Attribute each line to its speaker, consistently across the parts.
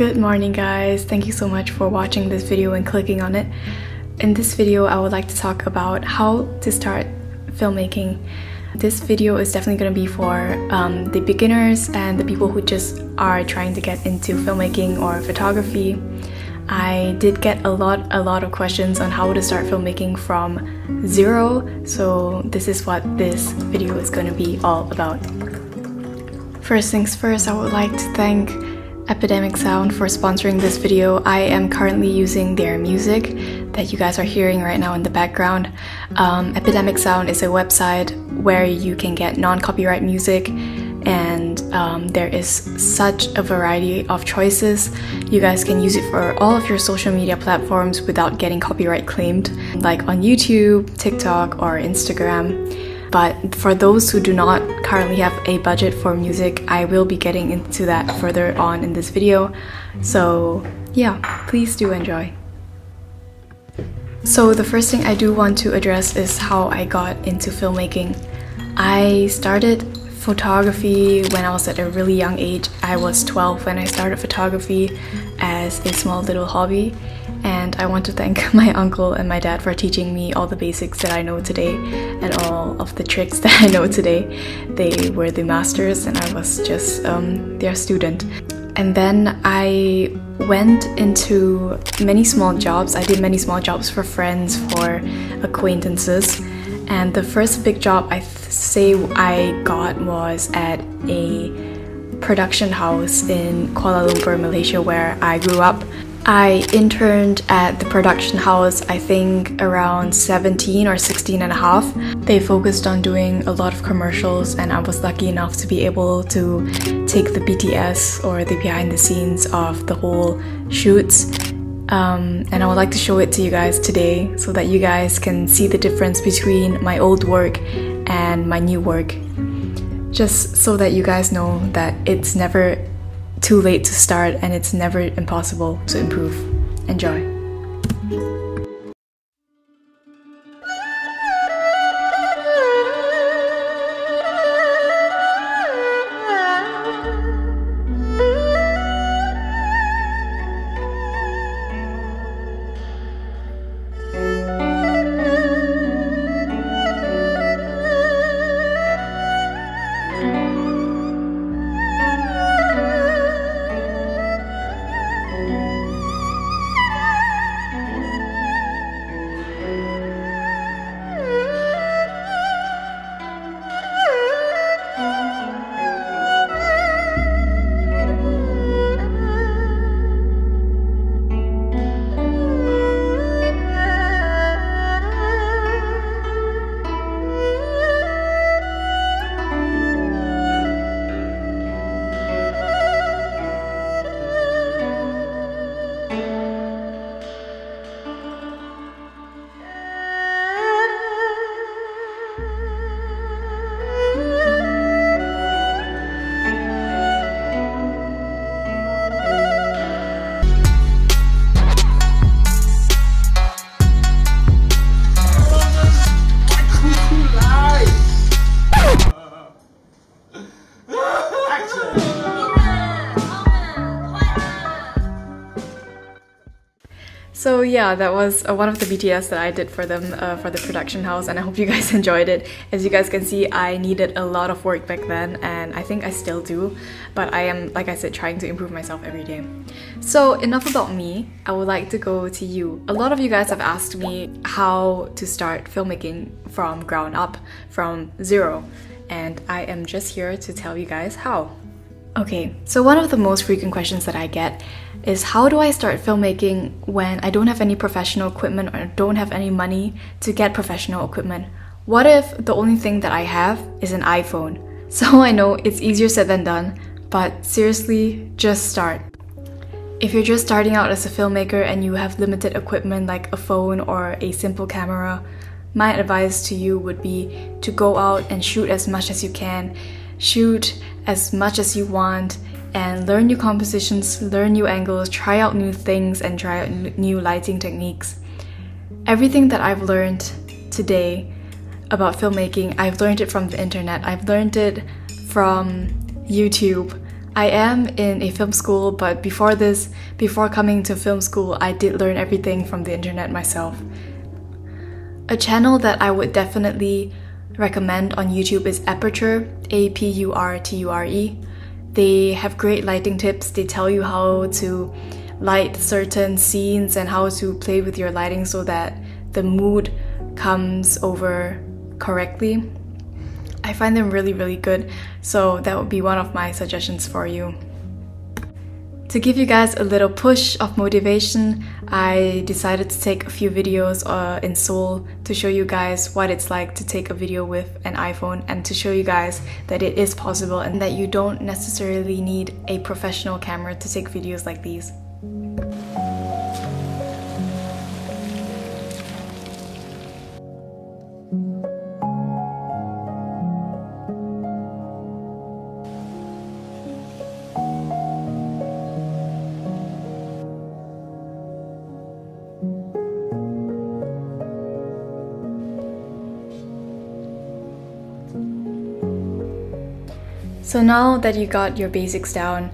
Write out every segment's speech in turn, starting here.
Speaker 1: Good morning guys, thank you so much for watching this video and clicking on it. In this video I would like to talk about how to start filmmaking. This video is definitely going to be for um, the beginners and the people who just are trying to get into filmmaking or photography. I did get a lot a lot of questions on how to start filmmaking from zero, so this is what this video is going to be all about. First things first, I would like to thank Epidemic Sound for sponsoring this video. I am currently using their music that you guys are hearing right now in the background. Um, Epidemic Sound is a website where you can get non-copyright music and um, there is such a variety of choices. You guys can use it for all of your social media platforms without getting copyright claimed, like on YouTube, TikTok, or Instagram. But for those who do not currently have a budget for music, I will be getting into that further on in this video. So yeah, please do enjoy. So the first thing I do want to address is how I got into filmmaking. I started photography when I was at a really young age. I was 12 when I started photography as a small little hobby and I want to thank my uncle and my dad for teaching me all the basics that I know today and all of the tricks that I know today. They were the masters and I was just um, their student. And then I went into many small jobs. I did many small jobs for friends, for acquaintances. And the first big job I say I got was at a production house in Kuala Lumpur, Malaysia, where I grew up. I interned at the production house, I think around 17 or 16 and a half. They focused on doing a lot of commercials, and I was lucky enough to be able to take the BTS or the behind the scenes of the whole shoots. Um, and I would like to show it to you guys today so that you guys can see the difference between my old work and my new work. Just so that you guys know that it's never too late to start and it's never impossible to improve. Enjoy. So yeah, that was uh, one of the BTS that I did for them uh, for the production house and I hope you guys enjoyed it. As you guys can see, I needed a lot of work back then and I think I still do, but I am, like I said, trying to improve myself every day. So enough about me, I would like to go to you. A lot of you guys have asked me how to start filmmaking from ground up, from zero, and I am just here to tell you guys how. Okay, so one of the most frequent questions that I get is how do I start filmmaking when I don't have any professional equipment or don't have any money to get professional equipment? What if the only thing that I have is an iPhone? So I know it's easier said than done, but seriously, just start. If you're just starting out as a filmmaker and you have limited equipment like a phone or a simple camera, my advice to you would be to go out and shoot as much as you can. Shoot as much as you want and learn new compositions, learn new angles, try out new things, and try out new lighting techniques. Everything that I've learned today about filmmaking, I've learned it from the internet, I've learned it from YouTube, I am in a film school, but before this, before coming to film school, I did learn everything from the internet myself. A channel that I would definitely recommend on YouTube is Aputure, A P U R T U R E. They have great lighting tips. They tell you how to light certain scenes and how to play with your lighting so that the mood comes over correctly. I find them really, really good, so that would be one of my suggestions for you. To give you guys a little push of motivation, I decided to take a few videos uh, in Seoul to show you guys what it's like to take a video with an iPhone and to show you guys that it is possible and that you don't necessarily need a professional camera to take videos like these. So now that you got your basics down,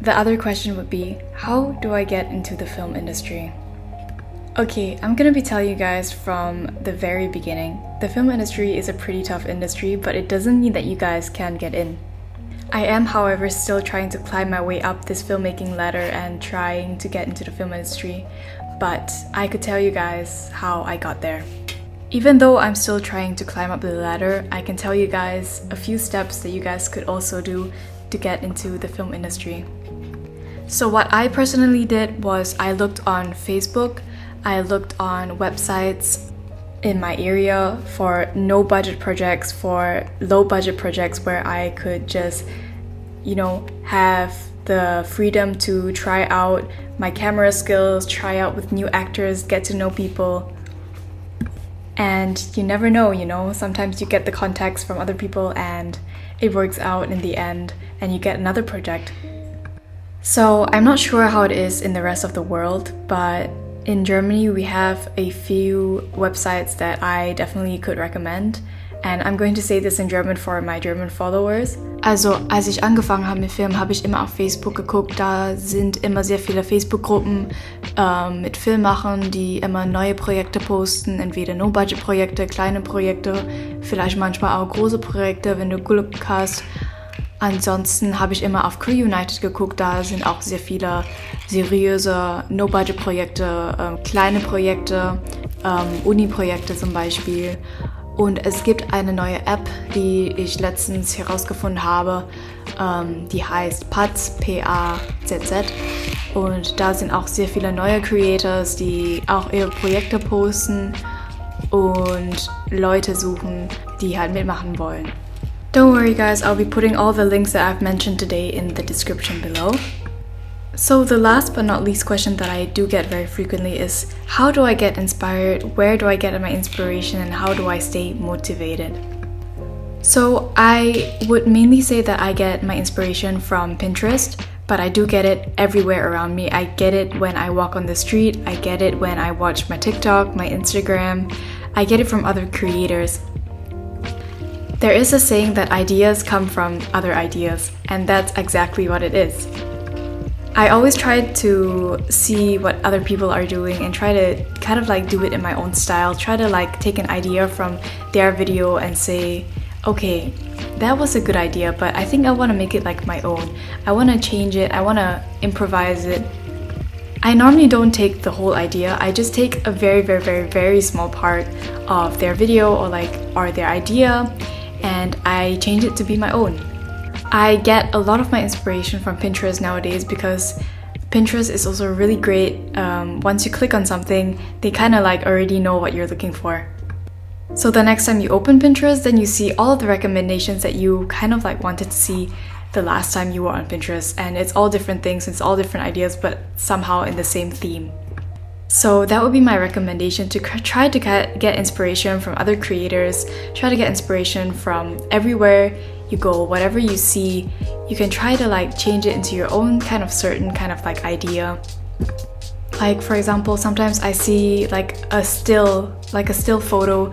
Speaker 1: the other question would be how do I get into the film industry? Okay, I'm gonna be telling you guys from the very beginning. The film industry is a pretty tough industry, but it doesn't mean that you guys can get in. I am, however, still trying to climb my way up this filmmaking ladder and trying to get into the film industry, but I could tell you guys how I got there. Even though I'm still trying to climb up the ladder, I can tell you guys a few steps that you guys could also do to get into the film industry. So, what I personally did was I looked on Facebook, I looked on websites in my area for no budget projects, for low budget projects where I could just, you know, have the freedom to try out my camera skills, try out with new actors, get to know people, and you never know, you know, sometimes you get the contacts from other people and it works out in the end and you get another project. So I'm not sure how it is in the rest of the world, but in Germany we have a few websites that I definitely could recommend. And I'm going to say this in German for my German followers. Also, als ich angefangen habe mit Filmen, habe ich immer auf Facebook geguckt. Da sind immer sehr viele Facebook-Gruppen ähm, mit Filmmachern, die immer neue Projekte posten. Entweder No-Budget-Projekte, kleine Projekte, vielleicht manchmal auch große Projekte, wenn du Glück hast. Ansonsten habe ich immer auf Crew United geguckt. Da sind auch sehr viele seriöse No-Budget-Projekte, ähm, kleine Projekte, ähm, Uni-Projekte zum Beispiel. Und es gibt eine neue App, die ich letztens herausgefunden habe. Ähm, die heißt PAZ, P-A-Z-Z. Und da sind auch sehr viele neue Creators, die auch ihre Projekte posten und Leute suchen, die halt mitmachen wollen. Don't worry guys, I'll be putting all the links that I've mentioned today in the description below. So, the last but not least question that I do get very frequently is how do I get inspired? Where do I get my inspiration? And how do I stay motivated? So, I would mainly say that I get my inspiration from Pinterest, but I do get it everywhere around me. I get it when I walk on the street, I get it when I watch my TikTok, my Instagram, I get it from other creators. There is a saying that ideas come from other ideas, and that's exactly what it is. I always try to see what other people are doing and try to kind of like do it in my own style. Try to like take an idea from their video and say, okay, that was a good idea, but I think I want to make it like my own. I want to change it, I want to improvise it. I normally don't take the whole idea, I just take a very, very, very, very small part of their video or like or their idea and I change it to be my own. I get a lot of my inspiration from Pinterest nowadays because Pinterest is also really great. Um, once you click on something, they kind of like already know what you're looking for. So the next time you open Pinterest, then you see all of the recommendations that you kind of like wanted to see the last time you were on Pinterest. And it's all different things, it's all different ideas, but somehow in the same theme. So that would be my recommendation to try to get inspiration from other creators, try to get inspiration from everywhere you go, whatever you see, you can try to like change it into your own kind of certain kind of like idea. Like for example, sometimes I see like a still, like a still photo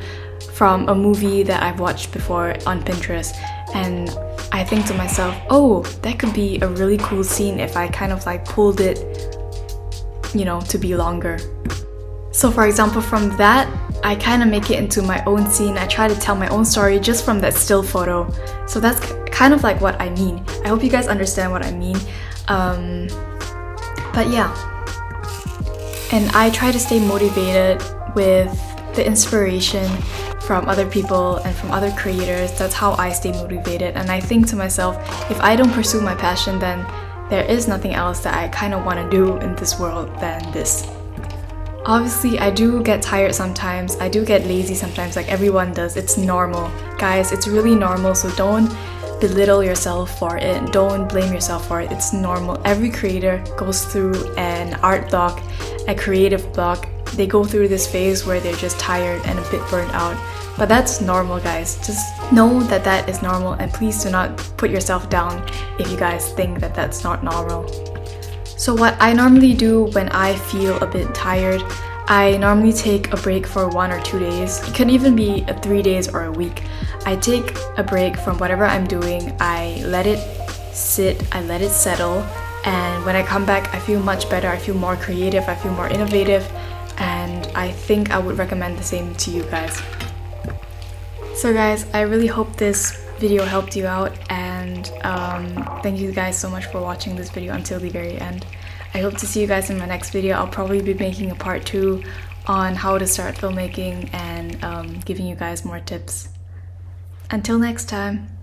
Speaker 1: from a movie that I've watched before on Pinterest and I think to myself, oh, that could be a really cool scene if I kind of like pulled it, you know, to be longer. So for example, from that, I kind of make it into my own scene. I try to tell my own story just from that still photo. So that's kind of like what I mean. I hope you guys understand what I mean. Um, but yeah. And I try to stay motivated with the inspiration from other people and from other creators. That's how I stay motivated. And I think to myself, if I don't pursue my passion, then there is nothing else that I kind of want to do in this world than this. Obviously, I do get tired sometimes. I do get lazy sometimes, like everyone does. It's normal. Guys, it's really normal, so don't belittle yourself for it. Don't blame yourself for it. It's normal. Every creator goes through an art block, a creative block. They go through this phase where they're just tired and a bit burnt out. But that's normal, guys. Just know that that is normal and please do not put yourself down if you guys think that that's not normal. So, what I normally do when I feel a bit tired, I normally take a break for one or two days. It can even be a three days or a week. I take a break from whatever I'm doing, I let it sit, I let it settle, and when I come back, I feel much better, I feel more creative, I feel more innovative, and I think I would recommend the same to you guys. So guys, I really hope this video helped you out and um, thank you guys so much for watching this video until the very end. I hope to see you guys in my next video. I'll probably be making a part 2 on how to start filmmaking and um, giving you guys more tips. Until next time.